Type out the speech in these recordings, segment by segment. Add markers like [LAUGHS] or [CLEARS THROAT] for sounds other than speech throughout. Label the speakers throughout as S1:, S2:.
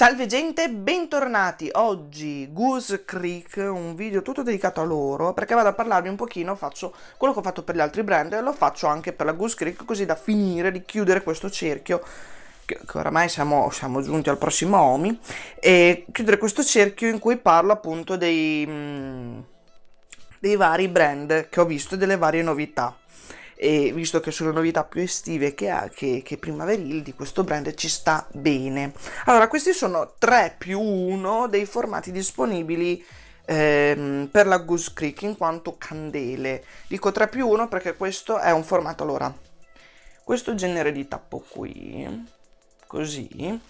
S1: Salve gente, bentornati! Oggi Goose Creek, un video tutto dedicato a loro, perché vado a parlarvi un pochino, faccio quello che ho fatto per gli altri brand e lo faccio anche per la Goose Creek, così da finire di chiudere questo cerchio, che, che oramai siamo, siamo, giunti al prossimo OMI, e chiudere questo cerchio in cui parlo appunto dei, mm, dei vari brand che ho visto e delle varie novità e visto che sono novità più estive che, ha, che, che primaverili di questo brand ci sta bene. Allora, questi sono 3 più 1 dei formati disponibili ehm, per la Goose Creek in quanto candele. Dico 3 più 1 perché questo è un formato, allora, questo genere di tappo qui, così,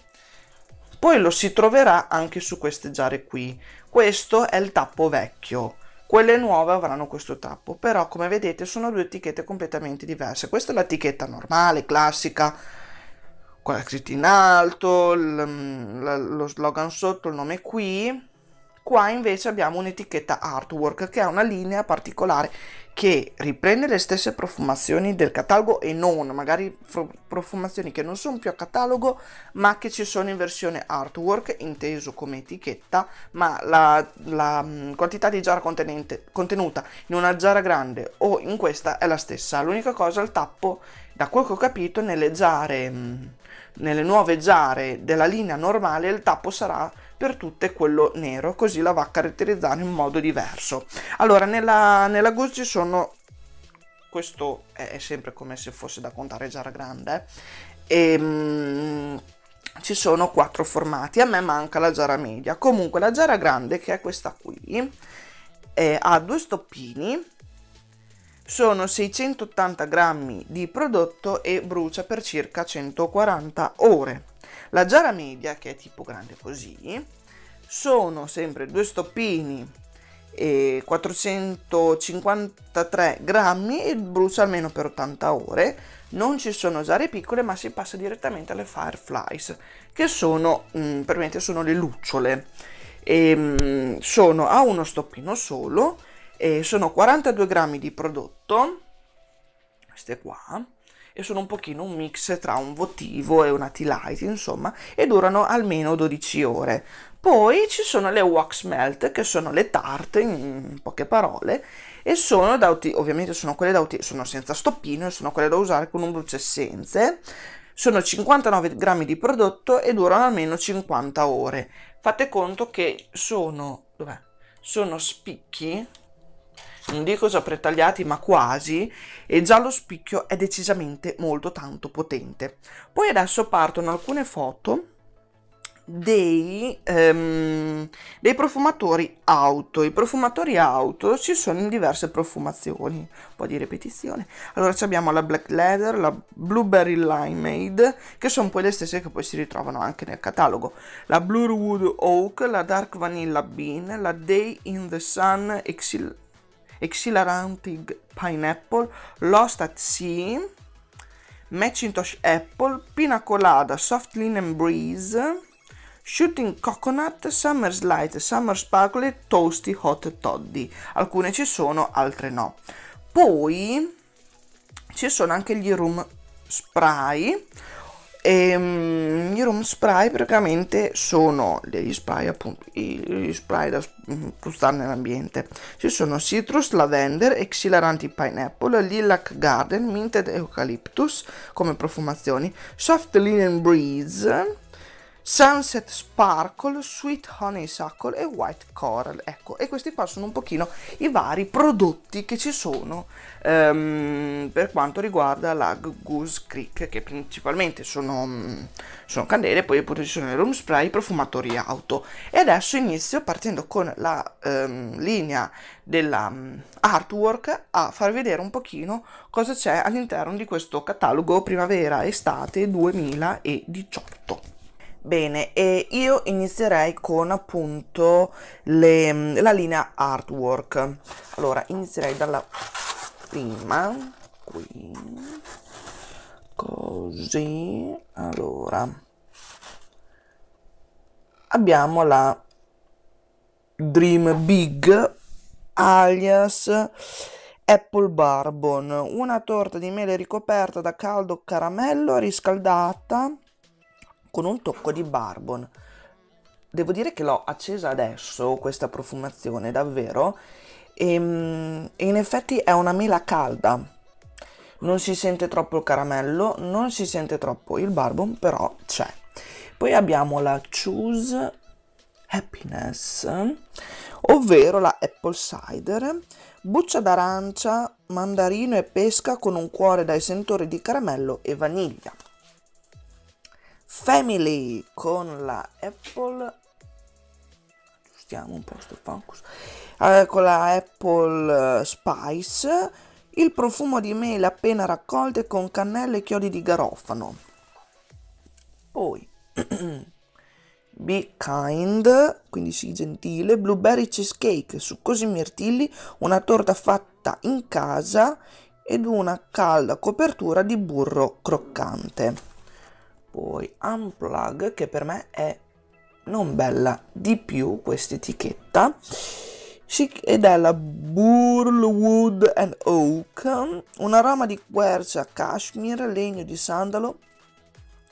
S1: poi lo si troverà anche su queste giare qui. Questo è il tappo vecchio. Quelle nuove avranno questo tappo, però come vedete sono due etichette completamente diverse. Questa è l'etichetta normale, classica, quella scritta in alto, lo slogan sotto, il nome qui. Qua invece abbiamo un'etichetta artwork che ha una linea particolare che riprende le stesse profumazioni del catalogo e non, magari profumazioni che non sono più a catalogo ma che ci sono in versione artwork, inteso come etichetta, ma la, la mm, quantità di giara contenuta in una giara grande o in questa è la stessa. L'unica cosa, il tappo, da quel che ho capito, nelle giare, mm, nelle nuove giare della linea normale, il tappo sarà per tutte quello nero, così la va a caratterizzare in modo diverso. Allora, nella, nella ci sono, questo è sempre come se fosse da contare giara grande, e, ehm, ci sono quattro formati, a me manca la giara media, comunque la giara grande che è questa qui, eh, ha due stoppini, sono 680 grammi di prodotto e brucia per circa 140 ore. La giara media, che è tipo grande così, sono sempre due stoppini e 453 grammi e brucia almeno per 80 ore. Non ci sono giare piccole, ma si passa direttamente alle Fireflies, che sono, mm, per me, sono le lucciole. E, mm, sono a uno stoppino solo, e sono 42 grammi di prodotto, queste qua, e sono un pochino un mix tra un votivo e una tea light, insomma, e durano almeno 12 ore. Poi ci sono le wax melt, che sono le tarte, in poche parole, e sono da ovviamente sono quelle da sono senza stoppino e sono quelle da usare con un bruciessenze. Sono 59 grammi di prodotto e durano almeno 50 ore. Fate conto che sono, dov'è? Sono spicchi non dico già pretagliati ma quasi e già lo spicchio è decisamente molto tanto potente poi adesso partono alcune foto dei, um, dei, profumatori auto. I profumatori auto ci sono in diverse profumazioni, un po' di ripetizione. Allora abbiamo la Black Leather, la Blueberry Limeade, che sono poi le stesse che poi si ritrovano anche nel catalogo. La Bluewood Oak, la Dark Vanilla Bean, la Day in the Sun Exil Exhilarating Pineapple, Lost at Sea, Macintosh Apple, Pina Colada, Soft Linen Breeze, Shooting Coconut, Summer Light, Summer Sparkle Toasty Hot Toddy. Alcune ci sono, altre no. Poi ci sono anche gli Room Spray e um, i room spray praticamente sono degli spray appunto gli spray da spruzzare nell'ambiente. Ci sono citrus, lavender, exhilaranti pineapple, lilac garden, minted eucalyptus come profumazioni soft linen breeze Sunset Sparkle, Sweet Honeysuckle e White Coral. Ecco, e questi qua sono un pochino i vari prodotti che ci sono um, per quanto riguarda la Goose Creek, che principalmente sono, um, sono candele, poi appunto ci sono i room spray, profumatori auto. E adesso inizio partendo con la um, linea della artwork a far vedere un pochino cosa c'è all'interno di questo catalogo primavera-estate 2018. Bene, e io inizierei con appunto le, la linea artwork. Allora, inizierei dalla prima, qui, così, allora. Abbiamo la Dream Big alias Apple Barbon, una torta di mele ricoperta da caldo caramello riscaldata con un tocco di barbon. devo dire che l'ho accesa adesso, questa profumazione, davvero, e, mm, e in effetti è una mela calda. Non si sente troppo il caramello, non si sente troppo il barbon, però c'è. Poi abbiamo la Choose Happiness, ovvero la Apple Cider, buccia d'arancia, mandarino e pesca con un cuore dai sentori di caramello e vaniglia. Family con la Apple. Aggiustiamo un po' sto focus. Eh, con la Apple Spice. Il profumo di mele appena raccolte con cannella e chiodi di garofano. Poi [CLEARS THROAT] Be kind, quindi sii gentile, blueberry cheesecake, succosi mirtilli, una torta fatta in casa ed una calda copertura di burro croccante poi unplug che per me è non bella di più questa etichetta ed è la Burlwood and Oak un aroma di quercia cashmere legno di sandalo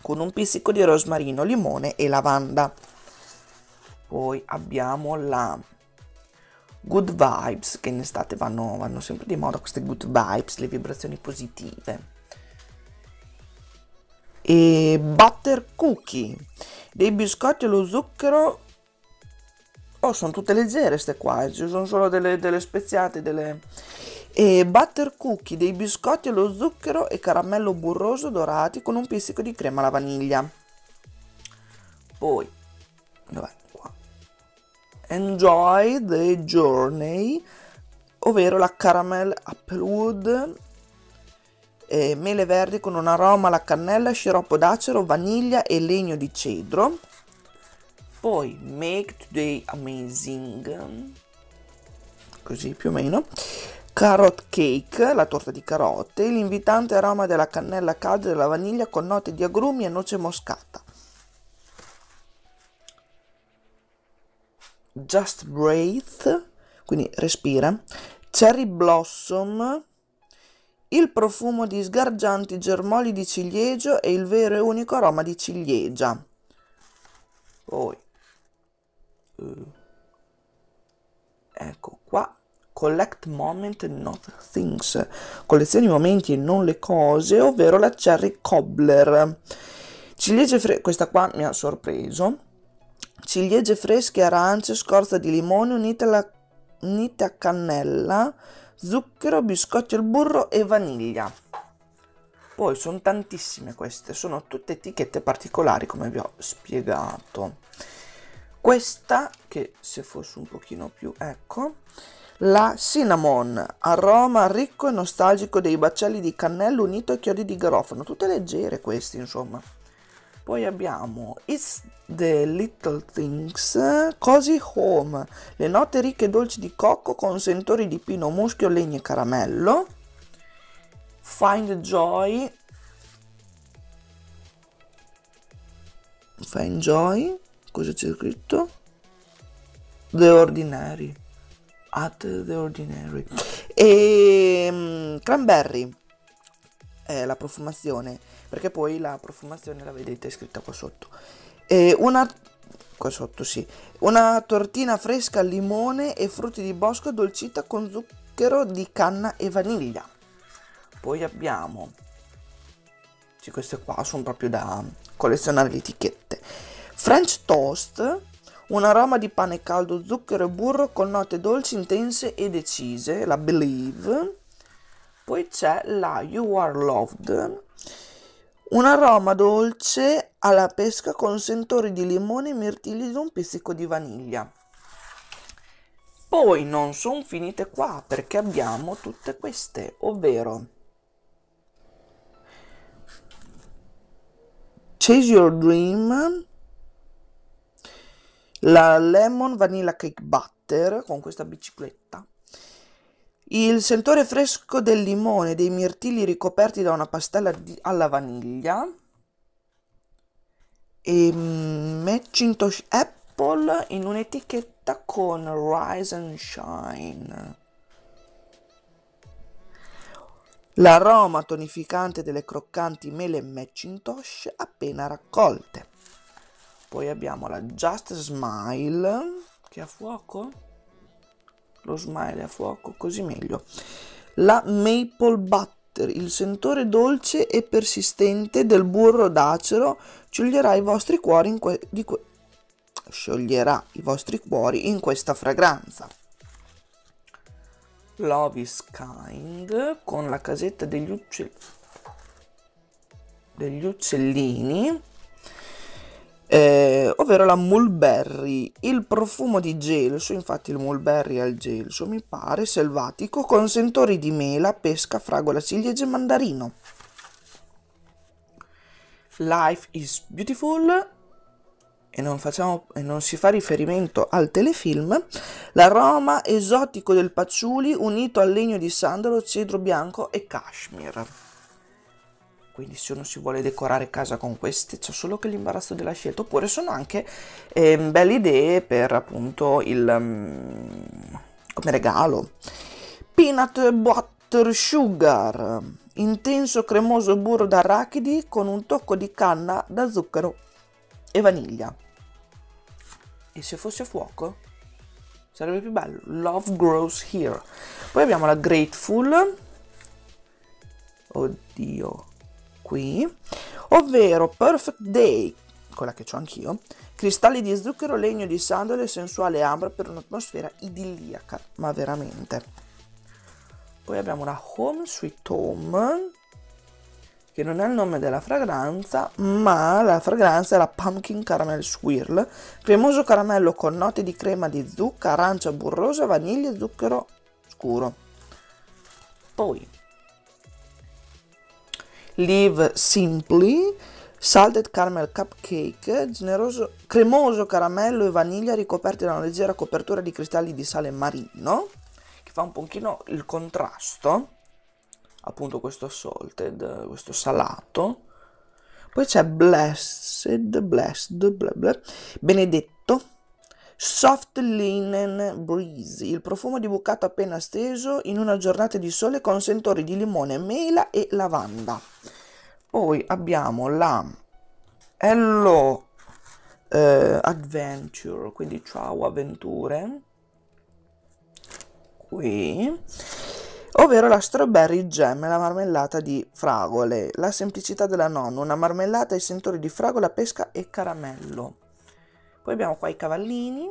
S1: con un pizzico di rosmarino limone e lavanda. Poi abbiamo la Good Vibes che in estate vanno, vanno sempre di moda queste good vibes le vibrazioni positive e butter cookie, dei biscotti allo zucchero. Oh, sono tutte leggere queste qua, ci sono solo delle, delle speziate, delle... E butter cookie, dei biscotti allo zucchero e caramello burroso dorati con un pizzico di crema alla vaniglia. Poi, dov'è? Qua. Enjoy the journey, ovvero la caramel applewood eh, mele verdi con un aroma alla cannella, sciroppo d'acero, vaniglia e legno di cedro. Poi Make Today Amazing, così più o meno. Carrot cake, la torta di carote, l'invitante aroma della cannella calda e della vaniglia con note di agrumi e noce moscata. Just Breathe, quindi respira. Cherry Blossom, il profumo di sgargianti germogli di ciliegio e il vero e unico aroma di ciliegia. Poi, uh, ecco qua, collect moment and not things, collezioni momenti e non le cose, ovvero la cherry cobbler. Ciliegie fresche, questa qua mi ha sorpreso. Ciliegie fresche, arance, scorza di limone unite, alla, unite a cannella, zucchero, biscotti al burro e vaniglia. Poi sono tantissime queste, sono tutte etichette particolari come vi ho spiegato. Questa, che se fosse un pochino più, ecco, la cinnamon, aroma ricco e nostalgico dei baccelli di cannello unito ai chiodi di garofano, tutte leggere queste insomma. Poi abbiamo It's the Little Things, Cozy Home, le note ricche e dolci di cocco con sentori di pino, muschio, legno e caramello. Find Joy. Find Joy, cosa c'è scritto? The Ordinary. At the Ordinary. E um, Cranberry, è la profumazione perché poi la profumazione la vedete scritta qua sotto. E una qua sotto sì, una tortina fresca limone e frutti di bosco addolcita con zucchero di canna e vaniglia. Poi abbiamo sì, queste qua sono proprio da collezionare le etichette. French toast, un aroma di pane caldo, zucchero e burro con note dolci, intense e decise, la Believe. Poi c'è la You Are Loved, un aroma dolce alla pesca con sentori di limone, mirtilli ed un pizzico di vaniglia. Poi non sono finite qua perché abbiamo tutte queste, ovvero Chase Your Dream, la Lemon Vanilla Cake Butter con questa bicicletta, il sentore fresco del limone, dei mirtilli ricoperti da una pastella di, alla vaniglia. E mm, Macintosh Apple in un'etichetta con Rise and Shine. L'aroma tonificante delle croccanti mele Macintosh appena raccolte. Poi abbiamo la Just Smile, che ha fuoco. Lo smile a fuoco, così meglio. La Maple Butter, il sentore dolce e persistente del burro d'acero, scioglierà i vostri cuori in, que- que- scioglierà i vostri cuori in questa fragranza. Love is Kind con la casetta degli, uccell- degli uccellini eh, ovvero la mulberry. Il profumo di gelso, infatti il mulberry è il gelso, mi pare selvatico, con sentori di mela, pesca, fragola, ciliegie e mandarino. Life is Beautiful e non, facciamo, e non si fa riferimento al telefilm, l'aroma esotico del patchouli unito al legno di sandalo, cedro bianco e cashmere quindi se uno si vuole decorare casa con queste c'è solo che l'imbarazzo della scelta. Oppure sono anche eh, belle idee per appunto il um, come regalo. Peanut butter sugar. Intenso cremoso burro d'arachidi con un tocco di canna da zucchero e vaniglia. E se fosse fuoco? Sarebbe più bello. Love grows here. Poi abbiamo la grateful. Oddio qui, ovvero Perfect Day, quella che ho anch'io, cristalli di zucchero, legno di sandalo e sensuale ambra per un'atmosfera idilliaca, ma veramente. Poi abbiamo la Home Sweet Home, che non è il nome della fragranza, ma la fragranza è la Pumpkin Caramel Swirl, cremoso caramello con note di crema di zucca, arancia burrosa, vaniglia e zucchero scuro. Poi Live Simply, Salted Caramel Cupcake, generoso, cremoso caramello e vaniglia ricoperti da una leggera copertura di cristalli di sale marino, che fa un pochino il contrasto, appunto questo salted, questo salato. Poi c'è Blessed, Blessed, blah blah, Benedetto, Soft Linen Breeze, il profumo di bucato appena steso in una giornata di sole con sentori di limone, mela e lavanda. Poi abbiamo la Hello eh, Adventure, quindi ciao avventure, qui, ovvero la Strawberry Jam, la marmellata di fragole, la semplicità della nonna, una marmellata ai sentori di fragola, pesca e caramello. Poi abbiamo qua i cavallini,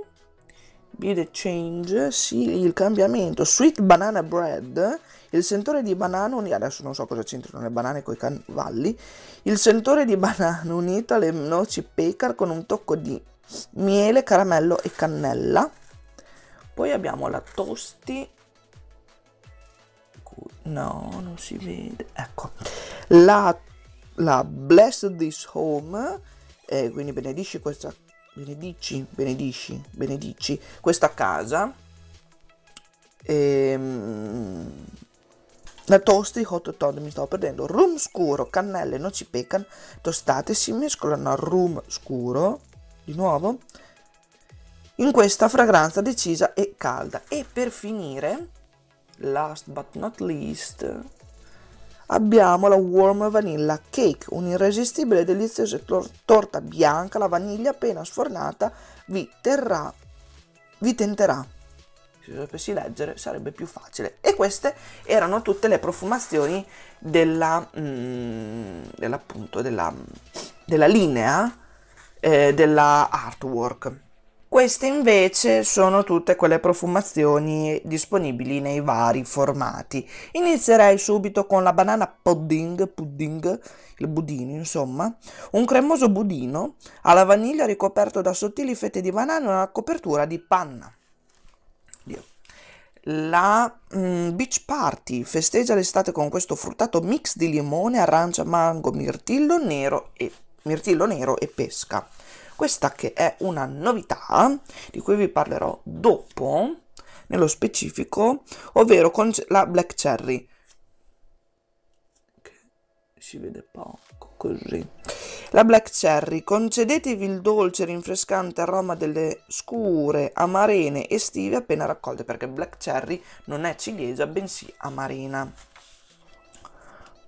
S1: Be the Change, sì, il cambiamento, Sweet Banana Bread, il sentore di banana unito, adesso non so cosa c'entrano le banane con i cavalli, il sentore di banana unito alle noci pecar con un tocco di miele, caramello e cannella. Poi abbiamo la tosti, no, non si vede, ecco, la, la Bless This Home, eh, quindi benedici questa benedici, benedici, benedici questa casa. Ehm, la tosti hot todd mi stavo perdendo. Rum scuro, cannelle, noci pecan, tostate si mescolano al rum scuro, di nuovo, in questa fragranza decisa e calda. E per finire, last but not least, abbiamo la Warm Vanilla Cake, un'irresistibile e deliziosa torta bianca, la vaniglia appena sfornata vi terrà, vi tenterà. Se sapessi leggere sarebbe più facile. E queste erano tutte le profumazioni della, mm, della, della, della linea eh, della artwork. Queste invece sono tutte quelle profumazioni disponibili nei vari formati. Inizierei subito con la banana pudding, pudding, il budino insomma, un cremoso budino alla vaniglia ricoperto da sottili fette di banana e una copertura di panna. La mm, Beach Party festeggia l'estate con questo fruttato mix di limone, arancia, mango, mirtillo nero e, mirtillo nero e pesca questa che è una novità di cui vi parlerò dopo nello specifico, ovvero con la Black Cherry. Che si vede poco così. La Black Cherry, concedetevi il dolce rinfrescante aroma delle scure amarene estive appena raccolte, perché Black Cherry non è ciliegia, bensì amarena.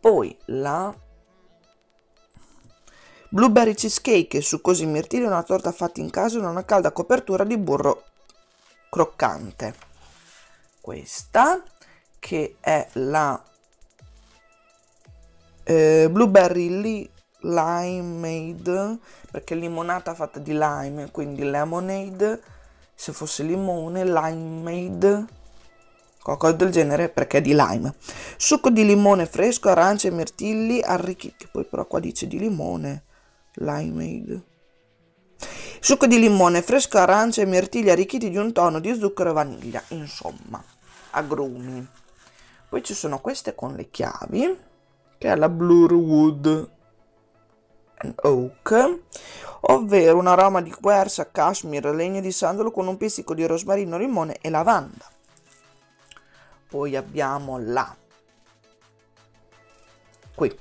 S1: Poi la Blueberry cheesecake, succosi mirtilli, una torta fatta in casa in una calda copertura di burro croccante. Questa che è la eh, Blueberry li- Limeade, perché limonata fatta di lime, quindi lemonade, se fosse limone, limeade, qualcosa del genere perché è di lime. Succo di limone fresco, arance e mirtilli arricchiti, poi però qua dice di limone, limeade. Succo di limone fresco, arance e mirtilli arricchiti di un tono di zucchero e vaniglia, insomma, agrumi. Poi ci sono queste con le chiavi, che è la Blurwood and Oak, ovvero un aroma di quercia, cashmere, legno di sandalo con un pizzico di rosmarino, limone e lavanda. Poi abbiamo la qui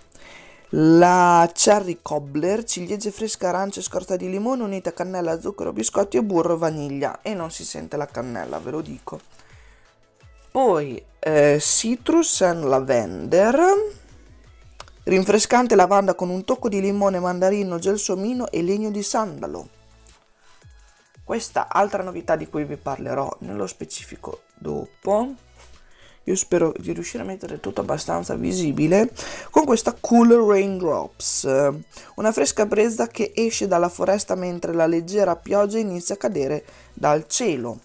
S1: la cherry cobbler, ciliegie fresche, arance, scorta di limone unita a cannella, zucchero, biscotti e burro vaniglia e non si sente la cannella, ve lo dico. Poi eh, citrus and lavender Rinfrescante lavanda con un tocco di limone, mandarino, gelsomino e legno di sandalo. Questa altra novità di cui vi parlerò nello specifico dopo. Io spero di riuscire a mettere tutto abbastanza visibile con questa Cool Raindrops, una fresca brezza che esce dalla foresta mentre la leggera pioggia inizia a cadere dal cielo.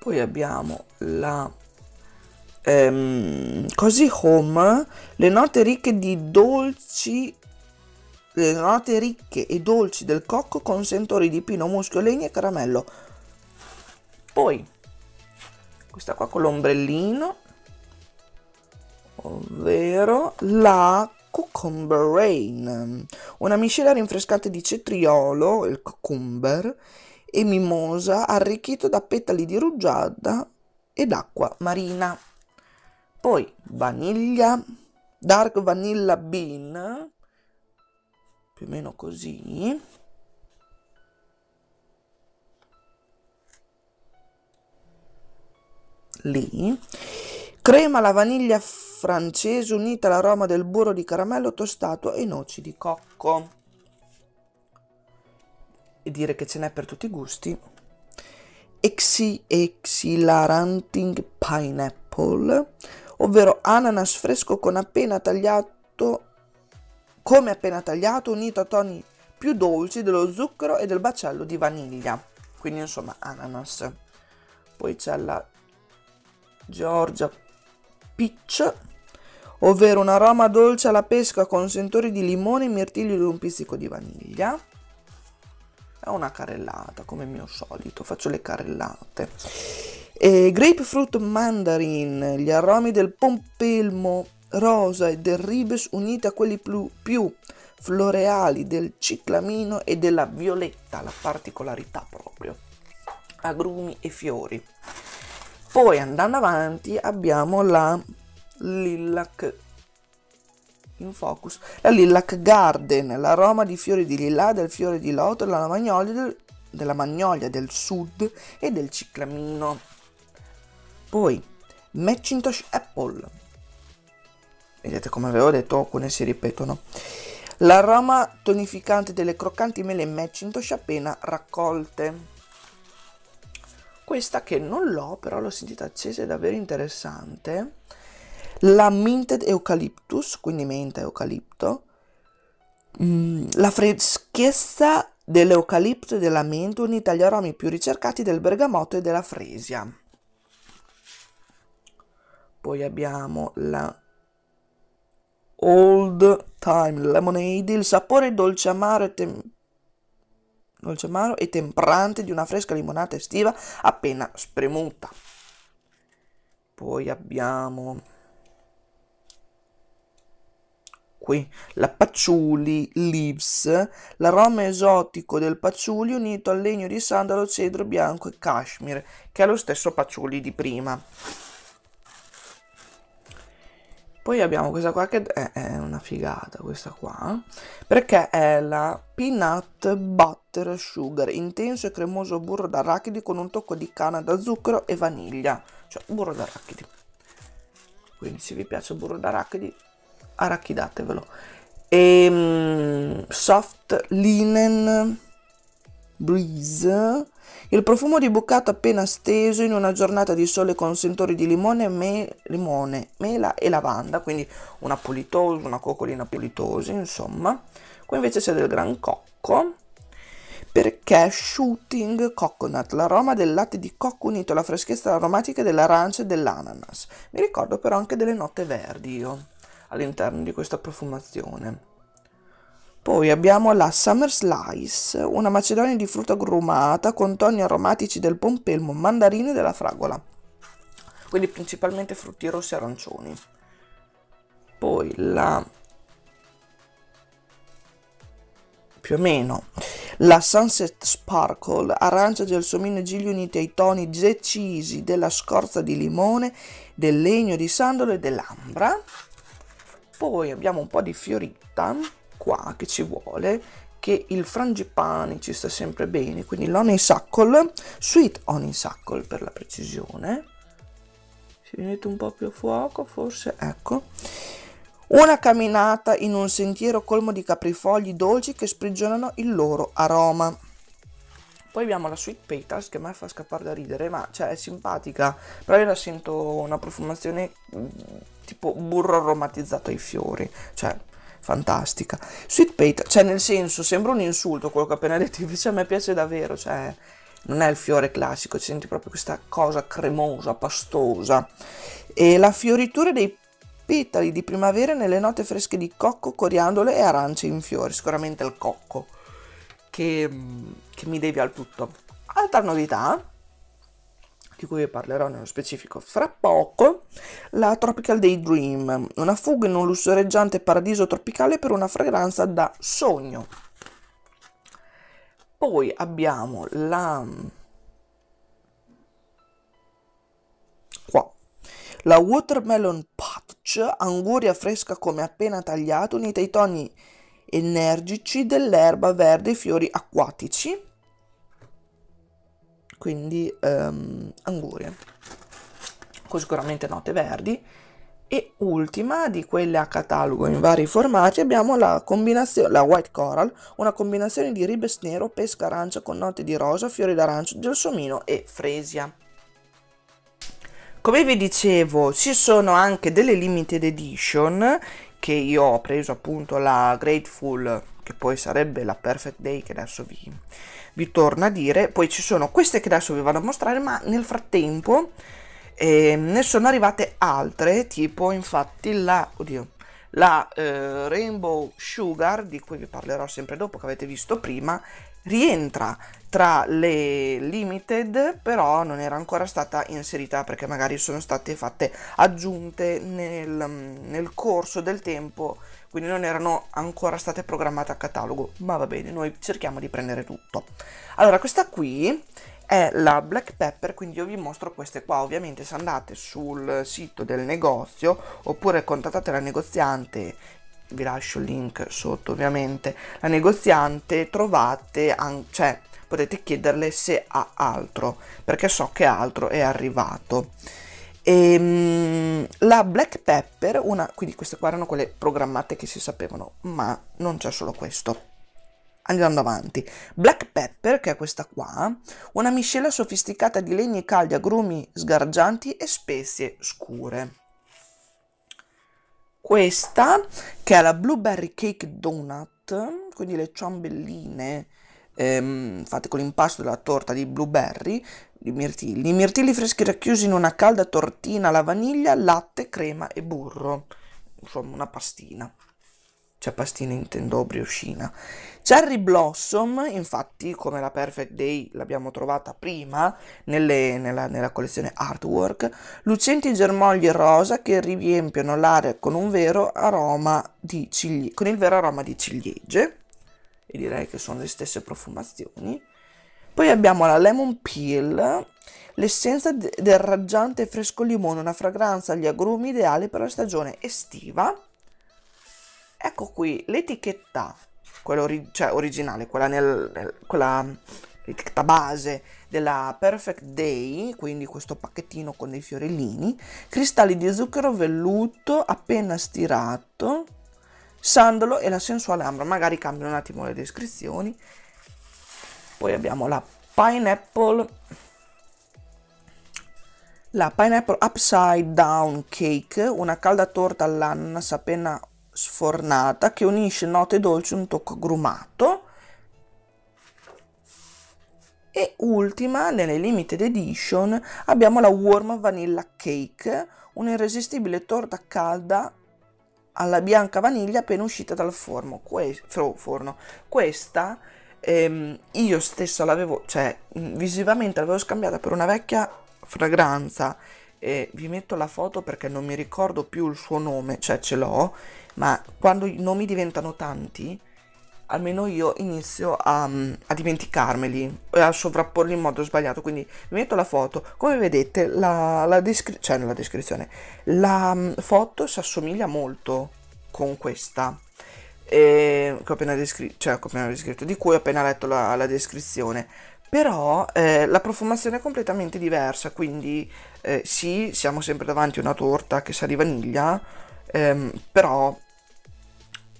S1: Poi abbiamo la ehm, così home le note ricche di dolci le note ricche e dolci del cocco con sentori di pino, muschio, legno e caramello. Poi questa qua con l'ombrellino, ovvero la Cucumber Rain, una miscela rinfrescante di cetriolo, il cucumber, e mimosa arricchito da petali di rugiada ed acqua marina. Poi vaniglia, dark vanilla bean, più o meno così. Lì. Crema alla vaniglia francese unita all'aroma del burro di caramello tostato e noci di cocco. E dire che ce n'è per tutti i gusti. Exi Exhilarating Pineapple ovvero ananas fresco con appena tagliato, come appena tagliato, unito a toni più dolci dello zucchero e del baccello di vaniglia. Quindi insomma ananas. Poi c'è la Georgia Peach, ovvero un aroma dolce alla pesca con sentori di limone, mirtillo e un pizzico di vaniglia. È una carellata, come mio solito, faccio le carellate. E grapefruit mandarin, gli aromi del pompelmo rosa e del ribes uniti a quelli più, più floreali del ciclamino e della violetta, la particolarità proprio, agrumi e fiori. Poi andando avanti abbiamo la lilac in focus, la lilac garden, l'aroma di fiori di lilla, del fiore di loto, della magnolia del, della magnolia del sud e del ciclamino. Poi Macintosh Apple. Vedete come avevo detto, alcune si ripetono. L'aroma tonificante delle croccanti mele Macintosh appena raccolte. Questa che non l'ho, però l'ho sentita accesa, è davvero interessante. La Minted Eucalyptus, quindi menta eucalipto. Mm, la freschezza dell'eucalipto e della menta unita agli aromi più ricercati del bergamotto e della fresia. Poi abbiamo la Old Time Lemonade, il sapore dolce amaro e, tem- dolce amaro e temprante di una fresca limonata estiva appena spremuta. Poi abbiamo qui la Patchouli Leaves, l'aroma esotico del patchouli unito al legno di sandalo, cedro bianco e cashmere, che è lo stesso patchouli di prima. Poi abbiamo questa qua che è, è una figata, questa qua, perché è la Peanut Butter Sugar, intenso e cremoso burro d'arachidi con un tocco di canna da zucchero e vaniglia, cioè burro d'arachidi. Quindi se vi piace il burro d'arachidi, arachidatevelo. e um, soft linen breeze il profumo di bucato appena steso in una giornata di sole con sentori di limone, me, limone mela e lavanda, quindi una pulitosa, una coccolina pulitosa, insomma. Qua invece c'è del gran cocco, perché shooting coconut, l'aroma del latte di cocco unito alla freschezza aromatica dell'arancia e dell'ananas. Mi ricordo però anche delle note verdi io all'interno di questa profumazione. Poi abbiamo la Summer Slice, una macedonia di frutta grumata con toni aromatici del pompelmo, mandarino e della fragola. Quindi principalmente frutti rossi e arancioni. Poi la più o meno la Sunset Sparkle, arancia, gelsomino e gigli uniti ai toni decisi della scorza di limone, del legno di sandalo e dell'ambra. Poi abbiamo un po' di fiorita qua che ci vuole che il frangipani ci sta sempre bene quindi l'honeysuckle sweet honeysuckle per la precisione. Si mette un po' più a fuoco forse ecco. Una camminata in un sentiero colmo di caprifogli dolci che sprigionano il loro aroma. Poi abbiamo la Sweet Petals che a me fa scappare da ridere, ma cioè è simpatica, però io la sento una profumazione mm, tipo burro aromatizzato ai fiori, cioè fantastica. Sweet potato, cioè nel senso, sembra un insulto quello che ho appena detto, [LAUGHS] invece a me piace davvero, cioè non è il fiore classico, senti proprio questa cosa cremosa, pastosa. E la fioritura dei petali di primavera nelle note fresche di cocco, coriandole e arance in fiore, sicuramente il cocco che, che mi devia al tutto. Altra novità, di cui vi parlerò nello specifico fra poco, la Tropical Daydream, una fuga in un lussureggiante paradiso tropicale per una fragranza da sogno. Poi abbiamo la... qua, la Watermelon Patch, anguria fresca come appena tagliato, unita ai toni energici dell'erba verde e fiori acquatici quindi um, angurie, con sicuramente note verdi. E ultima di quelle a catalogo in vari formati abbiamo la combinazione, la White Coral, una combinazione di ribes nero, pesca arancia con note di rosa, fiori d'arancio, gelsomino e fresia. Come vi dicevo, ci sono anche delle limited edition che io ho preso appunto la Grateful, che poi sarebbe la Perfect Day che adesso vi, vi torno a dire. Poi ci sono queste che adesso vi vado a mostrare, ma nel frattempo eh, ne sono arrivate altre, tipo infatti la, oddio, la eh, Rainbow Sugar, di cui vi parlerò sempre dopo, che avete visto prima, rientra tra le limited, però non era ancora stata inserita perché magari sono state fatte aggiunte nel, nel corso del tempo quindi non erano ancora state programmate a catalogo, ma va bene, noi cerchiamo di prendere tutto. Allora, questa qui è la black pepper, quindi io vi mostro queste qua, ovviamente se andate sul sito del negozio oppure contattate la negoziante vi lascio il link sotto ovviamente la negoziante trovate cioè potete chiederle se ha altro perché so che altro è arrivato e, um, la black pepper, una, quindi queste qua erano quelle programmate che si sapevano, ma non c'è solo questo. Andando avanti, black pepper, che è questa qua, una miscela sofisticata di legni caldi, agrumi sgargianti e spezie scure. Questa, che è la blueberry cake donut, quindi le ciambelline ehm, fatte con l'impasto della torta di blueberry, di mirtilli. I mirtilli freschi racchiusi in una calda tortina alla vaniglia, latte, crema e burro. Insomma, una pastina. Cioè, pastina intendo brioscina. Cherry Blossom, infatti, come la Perfect Day l'abbiamo trovata prima nelle, nella, nella, collezione Artwork, lucenti germogli rosa che riempiono l'aria con un vero aroma di cigli- con il vero aroma di ciliegie. E direi che sono le stesse profumazioni. Poi abbiamo la lemon peel, l'essenza del raggiante fresco limone, una fragranza agli agrumi ideale per la stagione estiva. Ecco qui l'etichetta, quella ori- cioè originale, quella, nel, nel, quella l'etichetta base della Perfect Day, quindi questo pacchettino con dei fiorellini, cristalli di zucchero velluto appena stirato, sandalo e la sensuale ambra. Magari cambiano un attimo le descrizioni. Poi abbiamo la pineapple la pineapple upside down cake, una calda torta all'ananas appena sfornata che unisce note dolci un tocco agrumato. E ultima, nelle limited edition, abbiamo la warm vanilla cake, un'irresistibile torta calda alla bianca vaniglia appena uscita dal forno. Que- forno. Questa ehm, io stessa l'avevo, cioè visivamente l'avevo scambiata per una vecchia fragranza e vi metto la foto perché non mi ricordo più il suo nome, cioè ce l'ho, ma quando i nomi diventano tanti, almeno io inizio a, a dimenticarmeli e a sovrapporli in modo sbagliato. Quindi vi metto la foto. Come vedete, la, la, descri- cioè, la descrizione, la um, foto si assomiglia molto con questa. Eh, che ho appena, descri- cioè, ho appena descritto, di cui ho appena letto la, la descrizione però eh, la profumazione è completamente diversa, quindi eh, sì, siamo sempre davanti a una torta che sa di vaniglia, ehm, però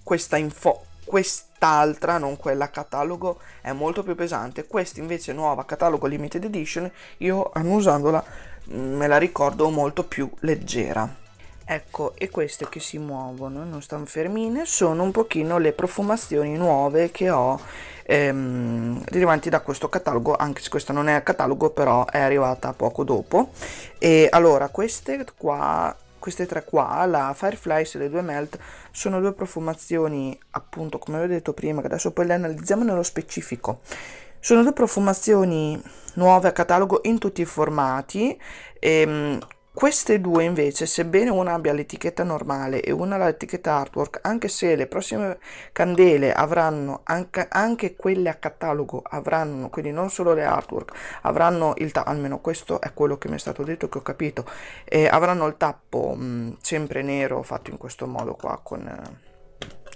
S1: questa info, quest'altra, non quella catalogo, è molto più pesante. Questa invece nuova catalogo limited edition, io annusandola me la ricordo molto più leggera. Ecco, e queste che si muovono, non stanno fermine, sono un pochino le profumazioni nuove che ho ehm, derivanti da questo catalogo, anche se questo non è il catalogo, però è arrivata poco dopo. E allora, queste qua, queste tre qua, la Fireflies e le due Melt, sono due profumazioni, appunto, come vi ho detto prima, che adesso poi le analizziamo nello specifico. Sono due profumazioni nuove a catalogo in tutti i formati. Ehm, queste due invece, sebbene una abbia l'etichetta normale e una l'etichetta artwork, anche se le prossime candele avranno anche, anche quelle a catalogo avranno, quindi non solo le artwork, avranno il tappo, almeno questo è quello che mi è stato detto che ho capito, eh, avranno il tappo mh, sempre nero fatto in questo modo qua con... Eh,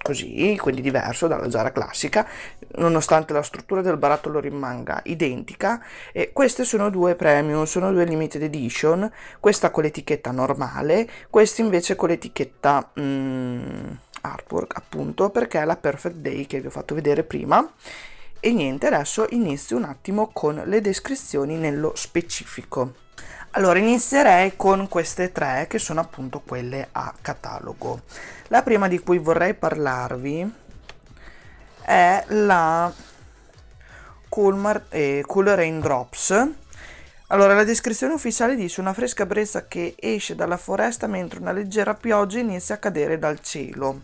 S1: così, quindi diverso dalla Zara classica, nonostante la struttura del barattolo rimanga identica. E queste sono due premium, sono due limited edition, questa con l'etichetta normale, questa invece con l'etichetta mm, artwork, appunto, perché è la Perfect Day che vi ho fatto vedere prima. E niente, adesso inizio un attimo con le descrizioni nello specifico. Allora, inizierei con queste tre che sono appunto quelle a catalogo. La prima di cui vorrei parlarvi è la Cool, Mar- eh, cool Raindrops. Allora, la descrizione ufficiale dice una fresca brezza che esce dalla foresta mentre una leggera pioggia inizia a cadere dal cielo.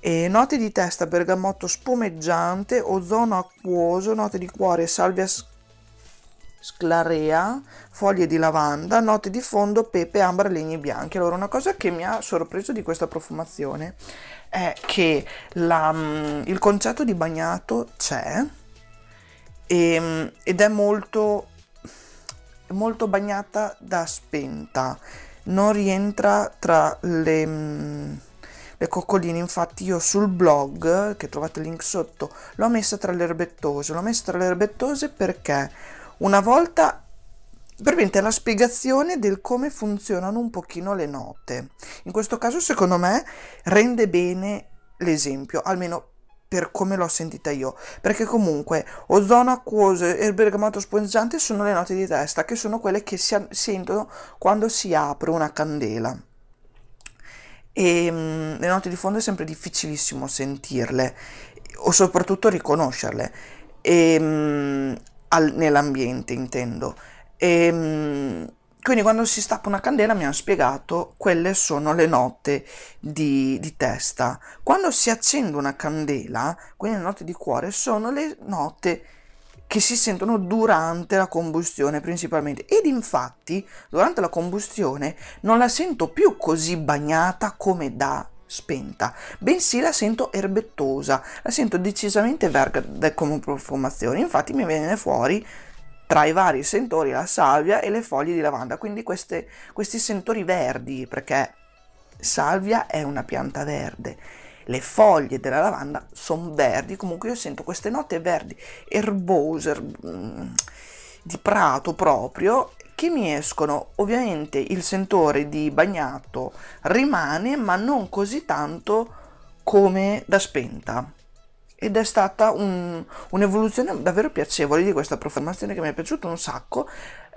S1: E note di testa bergamotto spumeggiante, ozono acquoso, note di cuore salvia sclarea, foglie di lavanda, note di fondo, pepe, ambra, legni bianchi. Allora, una cosa che mi ha sorpreso di questa profumazione è che la, mm, il concetto di bagnato c'è e, mm, ed è molto, molto bagnata da spenta. Non rientra tra le mm, le coccoline infatti io sul blog che trovate il link sotto l'ho messa tra le erbettose l'ho messa tra le erbettose perché una volta Veramente la spiegazione del come funzionano un pochino le note. In questo caso, secondo me, rende bene l'esempio, almeno per come l'ho sentita io. Perché comunque ozono acquoso e il bergamotto sponggiante sono le note di testa, che sono quelle che si sentono quando si apre una candela. E mh, mm, le note di fondo è sempre difficilissimo sentirle, o soprattutto riconoscerle. E, mh, mm, al, nell'ambiente, intendo. E, ehm, quindi quando si stappa una candela mi hanno spiegato quelle sono le note di, di, testa. Quando si accende una candela, quindi le note di cuore, sono le note che si sentono durante la combustione principalmente. Ed infatti durante la combustione non la sento più così bagnata come da spenta, bensì la sento erbettosa, la sento decisamente verde come profumazione, infatti mi viene fuori tra i vari sentori la salvia e le foglie di lavanda, quindi queste, questi sentori verdi, perché salvia è una pianta verde, le foglie della lavanda sono verdi, comunque io sento queste note verdi, erbose, mm, di prato proprio, che mi escono ovviamente il sentore di bagnato rimane ma non così tanto come da spenta ed è stata un, un'evoluzione davvero piacevole di questa profumazione che mi è piaciuta un sacco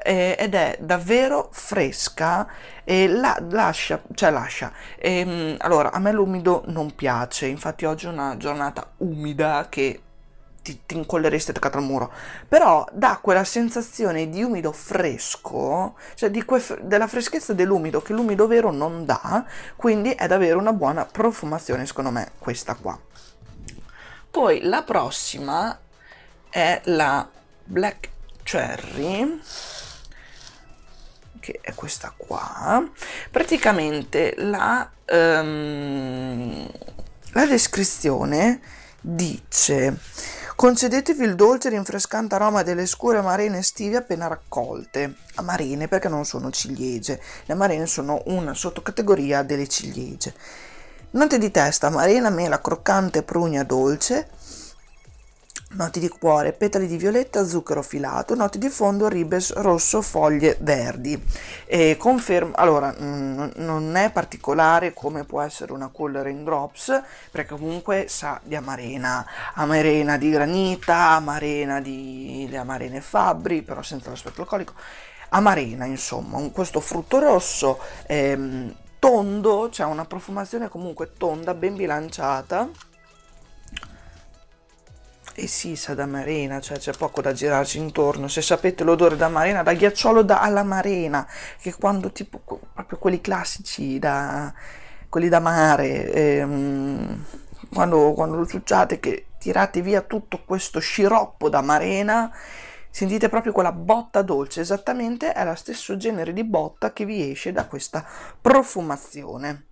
S1: eh, ed è davvero fresca e la, lascia, cioè lascia. E, ehm, allora, a me l'umido non piace, infatti oggi è una giornata umida che ti, ti incolleresti attaccato al muro, però dà quella sensazione di umido fresco, cioè que- della freschezza dell'umido che l'umido vero non dà, quindi è davvero una buona profumazione secondo me questa qua. Poi la prossima è la Black Cherry che è questa qua praticamente la, um, la descrizione dice Concedetevi il dolce e rinfrescante aroma delle scure amarene estive appena raccolte. Amarene perché non sono ciliegie. Le amarene sono una sottocategoria delle ciliegie. Note di testa, amarena, mela croccante, prugna dolce, noti di cuore, petali di violetta, zucchero filato, noti di fondo, ribes rosso, foglie verdi. E conferma, allora, mh, non è particolare come può essere una Cool Raindrops, perché comunque sa di amarena, amarena di granita, amarena di le amarene fabbri, però senza l'aspetto alcolico. Amarena, insomma, questo frutto rosso ehm, tondo, c'è cioè una profumazione comunque tonda, ben bilanciata e sì, sa da marena, cioè c'è poco da girarci intorno. Se sapete l'odore da marena, da ghiacciolo da alla marena, che quando tipo proprio quelli classici, da, quelli da mare, ehm, quando, quando lo ciucciate che tirate via tutto questo sciroppo da marena, sentite proprio quella botta dolce, esattamente è lo stesso genere di botta che vi esce da questa profumazione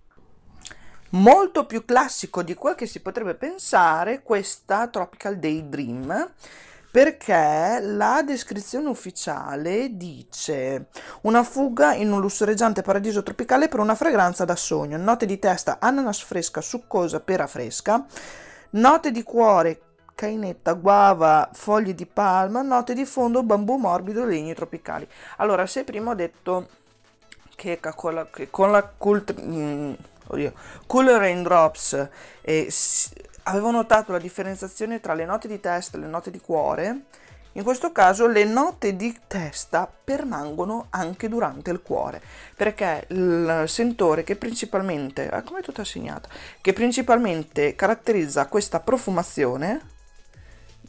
S1: molto più classico di quel che si potrebbe pensare questa Tropical Daydream perché la descrizione ufficiale dice una fuga in un lussureggiante paradiso tropicale per una fragranza da sogno, note di testa ananas fresca, succosa, pera fresca, note di cuore, cainetta, guava, foglie di palma, note di fondo, bambù morbido, legni tropicali. Allora, se prima ho detto che con la, che con la cult... Mm, oddio, Cool Raindrops eh, avevo notato la differenziazione tra le note di testa e le note di cuore. In questo caso le note di testa permangono anche durante il cuore, perché il sentore che principalmente, eh, come tutta segnata, che principalmente caratterizza questa profumazione,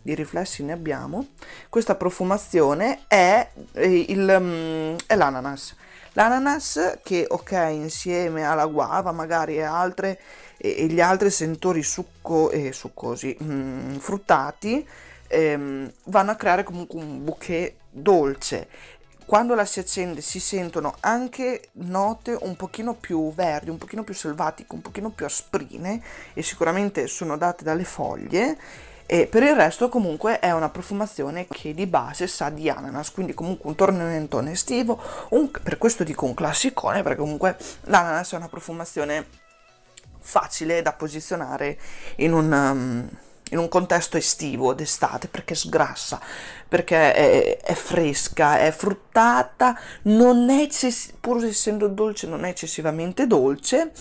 S1: di riflessi ne abbiamo, questa profumazione è, eh, il, um, è l'ananas. L'ananas che, ok, insieme alla guava magari e, altre, e, e gli altri sentori succo, eh, succosi, mm, fruttati, ehm, vanno a creare comunque un bouquet dolce. Quando la si accende si sentono anche note un pochino più verdi, un pochino più selvatiche, un pochino più asprine e sicuramente sono date dalle foglie e per il resto comunque è una profumazione che di base sa di ananas, quindi comunque un tornamentone estivo, un, per questo dico un classicone perché comunque l'ananas è una profumazione facile da posizionare in un... Um, in un contesto estivo d'estate perché sgrassa, perché è, è fresca, è fruttata, non è eccess- pur essendo dolce, non è eccessivamente dolce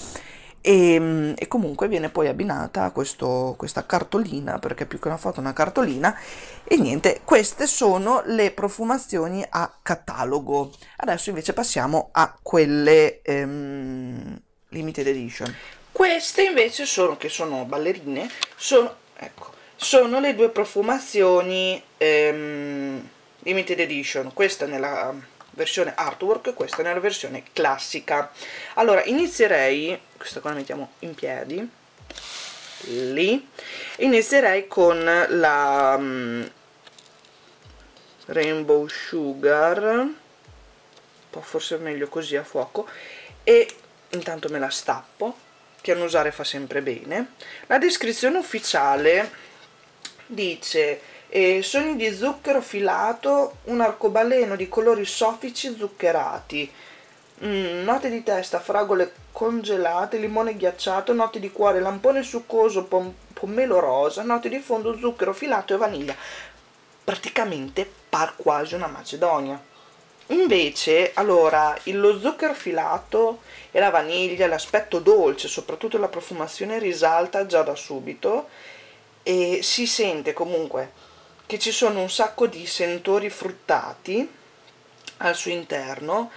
S1: e, ehm, e, comunque viene poi abbinata a questo, questa cartolina perché più che una foto è una cartolina. E niente queste sono le profumazioni a catalogo. Adesso invece passiamo a quelle ehm, limited edition. Queste invece sono che sono ballerine sono, ecco, sono le due profumazioni ehm, limited edition. Questa nella versione artwork questa nella versione classica. Allora inizierei questa qua la mettiamo in piedi lì inizierei con la um, rainbow sugar un po' forse meglio così a fuoco e intanto me la stappo che a usare fa sempre bene. La descrizione ufficiale dice e sogni di zucchero filato, un arcobaleno di colori soffici zuccherati, mm, note di testa, fragole congelate, limone ghiacciato, note di cuore, lampone succoso, pom pomelo rosa, note di fondo, zucchero filato e vaniglia. Praticamente par quasi una macedonia. invece, allora, lo zucchero filato e la vaniglia, l'aspetto dolce, soprattutto la profumazione risalta già da subito e si sente comunque che ci sono un sacco di sentori fruttati al suo interno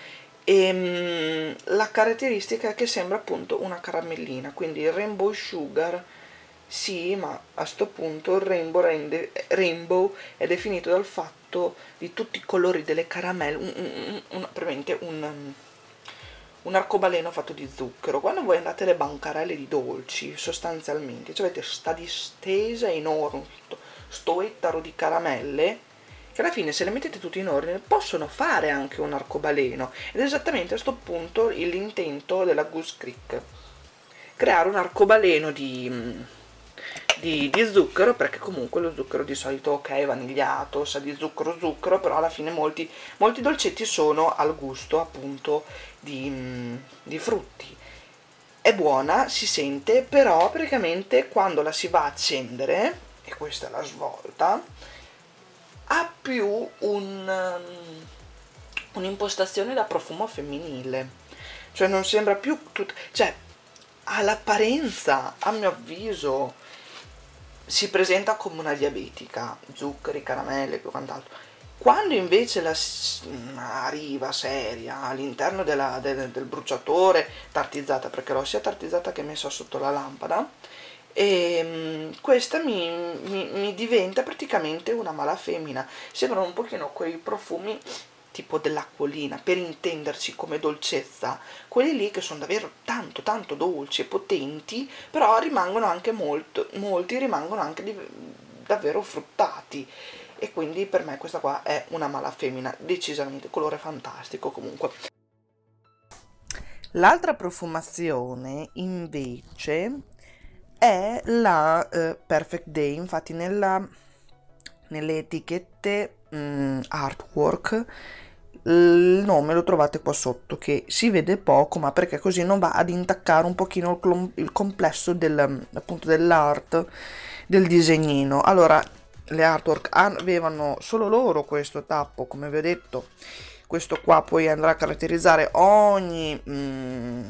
S1: e mm, la caratteristica è che sembra appunto una caramellina, quindi il rainbow sugar. Sì, ma a sto punto il rainbow, rende, rainbow è definito dal fatto di tutti i colori delle caramelle, un, un, un, un, un un arcobaleno fatto di zucchero. Quando voi andate alle bancarelle di dolci, sostanzialmente, cioè avete sta distesa enorme, sto, sto ettaro di caramelle, che alla fine se le mettete tutte in ordine possono fare anche un arcobaleno. Ed è esattamente a questo punto l'intento della Goose Creek. Creare un arcobaleno di di, di, zucchero perché comunque lo zucchero di solito ok vanigliato sa di zucchero zucchero però alla fine molti, molti dolcetti sono al gusto appunto di, mm, di frutti. È buona si sente però praticamente quando la si va a accendere e questa è la svolta ha più un, um, un'impostazione da profumo femminile. Cioè non sembra più tut- cioè ha l'apparenza a mio avviso si presenta come una diabetica, zuccheri, caramelle e quant'altro. Quando invece la arriva seria all'interno della, del, del, bruciatore, tartizzata, perché l'ho sia tartizzata che messa sotto la lampada, e ehm, questa mi, mi, mi diventa praticamente una mala femmina. Sembrano un pochino quei profumi tipo dell'acquolina, per intenderci come dolcezza, quelli lì che sono davvero tanto tanto dolci e potenti, però rimangono anche molto, molti rimangono anche di, davvero fruttati e quindi per me questa qua è una mala femmina, decisamente, colore fantastico comunque. L'altra profumazione invece è la uh, Perfect Day, infatti nella, nelle etichette um, artwork il nome lo trovate qua sotto che si vede poco ma perché così non va ad intaccare un pochino il, il complesso del, appunto dell'art del disegnino. Allora le artwork avevano solo loro questo tappo come vi ho detto. Questo qua poi andrà a caratterizzare ogni mm,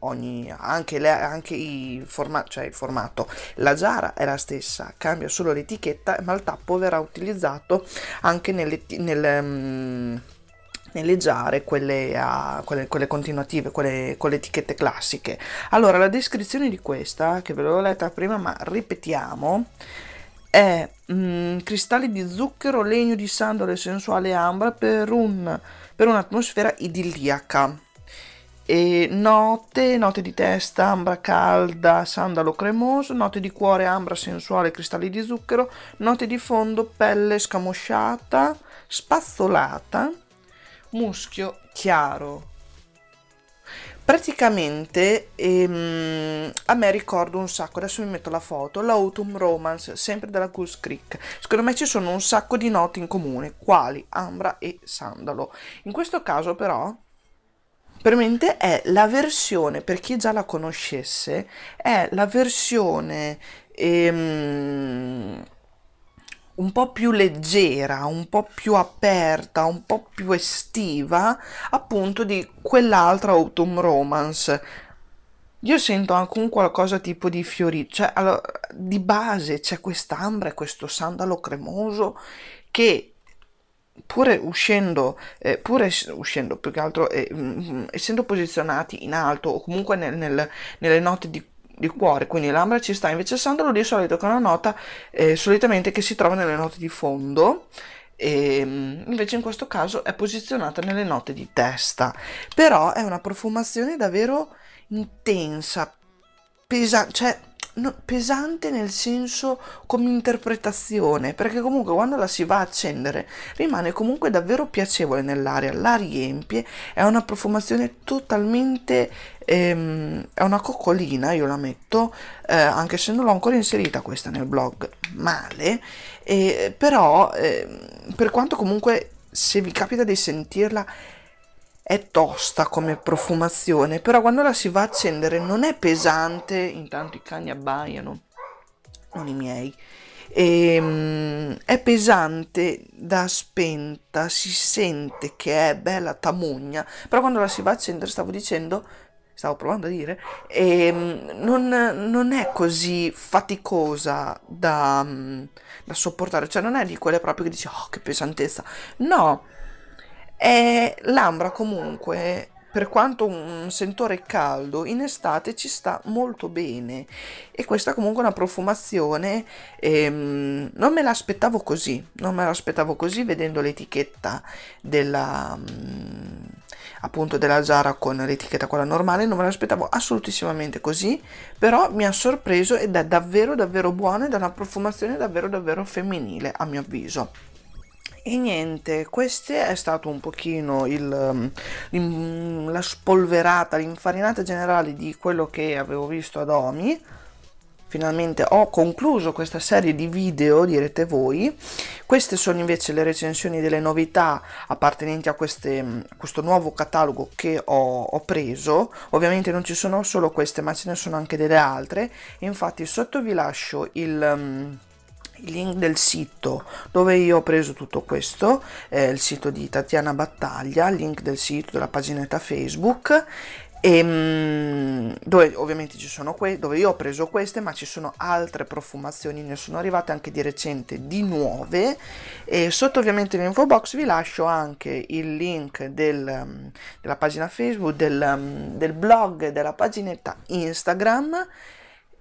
S1: ogni anche, le, anche i forma, cioè il formato. La giara è la stessa cambia solo l'etichetta ma il tappo verrà utilizzato anche nelle, nelle mm, nelle giare, quelle, a, quelle, quelle continuative, quelle con le etichette classiche. Allora, la descrizione di questa, che ve l'ho letta prima, ma ripetiamo, è mm, cristalli di zucchero, legno di sandalo e sensuale ambra per, un, per un'atmosfera idilliaca. E note, note di testa, ambra calda, sandalo cremoso, note di cuore, ambra sensuale, cristalli di zucchero, note di fondo, pelle scamosciata, spazzolata, muschio chiaro. Praticamente ehm, a me ricordo un sacco, adesso mi metto la foto, l'Autumn Romance, sempre della Goose Creek. Secondo me ci sono un sacco di note in comune, quali ambra e sandalo. In questo caso però Probabilmente è la versione, per chi già la conoscesse, è la versione ehm, un po' più leggera, un po' più aperta, un po' più estiva, appunto di quell'altra Autumn Romance. Io sento anche un qualcosa tipo di fiorito, cioè allora, di base c'è quest'ambra e questo sandalo cremoso che pure uscendo, eh, pure uscendo più che altro, eh, mm, essendo posizionati in alto o comunque nel, nel, nelle note di di cuore, quindi l'ambra ci sta, invece Sandalo di solito con una nota eh, solitamente che si trova nelle note di fondo e ehm, invece in questo caso è posizionata nelle note di testa. Però è una profumazione davvero intensa pesante cioè no, pesante nel senso come interpretazione, perché comunque quando la si va a accendere rimane comunque davvero piacevole nell'aria, la riempie, è una profumazione totalmente, ehm, è una coccolina, io la metto, eh, anche se non l'ho ancora inserita questa nel blog, male, eh, però eh, per quanto comunque se vi capita di sentirla è tosta come profumazione, però quando la si va a accendere non è pesante, intanto i cani abbaiano, non i miei, e, um, è pesante da spenta, si sente che è bella tamugna, però quando la si va a accendere stavo dicendo stavo provando a dire, e ehm, non, non è così faticosa da, da, sopportare, cioè non è di quelle proprio che dici, oh che pesantezza, no, è l'ambra comunque per quanto un sentore caldo, in estate ci sta molto bene e questa comunque è una profumazione, ehm, non me l'aspettavo così, non me l'aspettavo così vedendo l'etichetta della, mm, appunto della Zara con l'etichetta quella normale, non me l'aspettavo assolutissimamente così, però mi ha sorpreso ed è davvero davvero buona ed è una profumazione davvero davvero femminile a mio avviso. E niente, questo è stato un pochino il, la spolverata, l'infarinata generale di quello che avevo visto ad Omi. Finalmente ho concluso questa serie di video, direte voi. Queste sono invece le recensioni delle novità appartenenti a, queste, a questo nuovo catalogo che ho, ho, preso. Ovviamente non ci sono solo queste, ma ce ne sono anche delle altre. Infatti sotto vi lascio il il link del sito dove io ho preso tutto questo, è il sito di Tatiana Battaglia, il link del sito della paginetta Facebook e, ehm, dove ovviamente ci sono que- dove io ho preso queste ma ci sono altre profumazioni ne sono arrivate anche di recente di nuove e sotto ovviamente l'info box vi lascio anche il link del, della pagina facebook del, del blog della paginetta instagram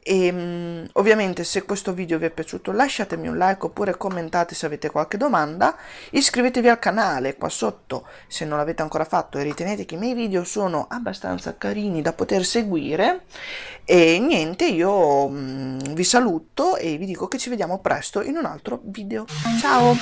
S1: e um, ovviamente se questo video vi è piaciuto lasciatemi un like oppure commentate se avete qualche domanda, iscrivetevi al canale qua sotto se non l'avete ancora fatto e ritenete che i miei video sono abbastanza carini da poter seguire e niente io um, vi saluto e vi dico che ci vediamo presto in un altro video. Ciao!